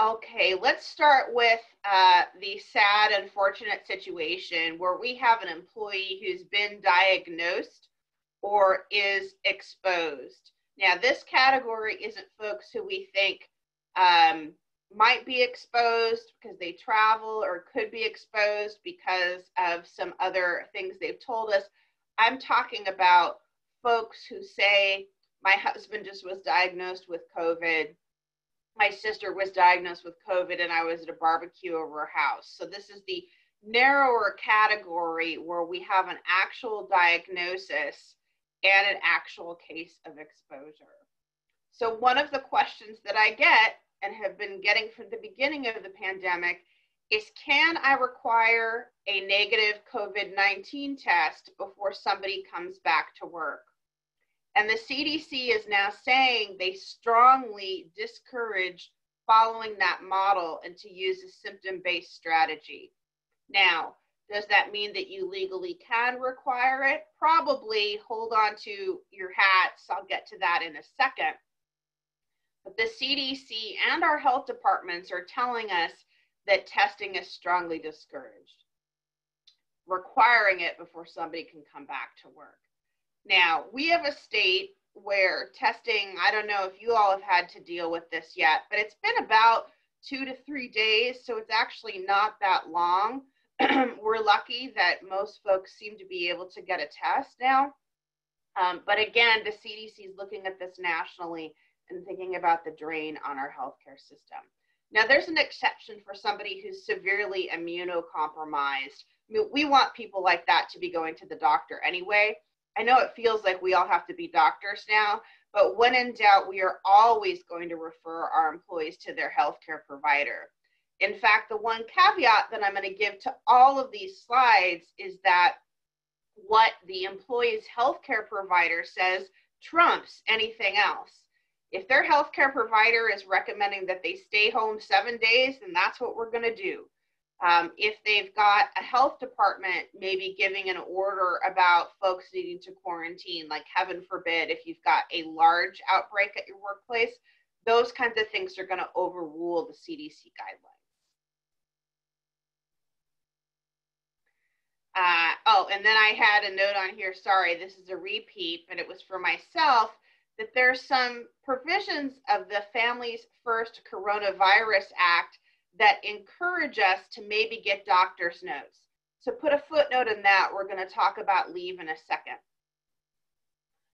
Okay, let's start with uh, the sad, unfortunate situation where we have an employee who's been diagnosed or is exposed. Now, this category isn't folks who we think um, might be exposed because they travel or could be exposed because of some other things they've told us. I'm talking about folks who say, My husband just was diagnosed with COVID my sister was diagnosed with COVID and I was at a barbecue over her house. So this is the narrower category where we have an actual diagnosis and an actual case of exposure. So one of the questions that I get and have been getting from the beginning of the pandemic is can I require a negative COVID 19 test before somebody comes back to work? And the CDC is now saying they strongly discourage following that model and to use a symptom based strategy. Now, does that mean that you legally can require it? Probably. Hold on to your hats. I'll get to that in a second. But the CDC and our health departments are telling us that testing is strongly discouraged, requiring it before somebody can come back to work. Now, we have a state where testing, I don't know if you all have had to deal with this yet, but it's been about two to three days, so it's actually not that long. We're lucky that most folks seem to be able to get a test now. Um, but again, the CDC is looking at this nationally and thinking about the drain on our healthcare system. Now, there's an exception for somebody who's severely immunocompromised. I mean, we want people like that to be going to the doctor anyway. I know it feels like we all have to be doctors now, but when in doubt, we are always going to refer our employees to their healthcare provider. In fact, the one caveat that I'm going to give to all of these slides is that what the employee's healthcare provider says trumps anything else. If their healthcare provider is recommending that they stay home seven days, then that's what we're going to do. Um, if they've got a health department maybe giving an order about folks needing to quarantine, like heaven forbid, if you've got a large outbreak at your workplace, those kinds of things are going to overrule the CDC guidelines. Uh, oh, and then I had a note on here. Sorry, this is a repeat, but it was for myself that there's some provisions of the Families First Coronavirus Act that encourage us to maybe get doctor's notes. So put a footnote in that. We're going to talk about leave in a second.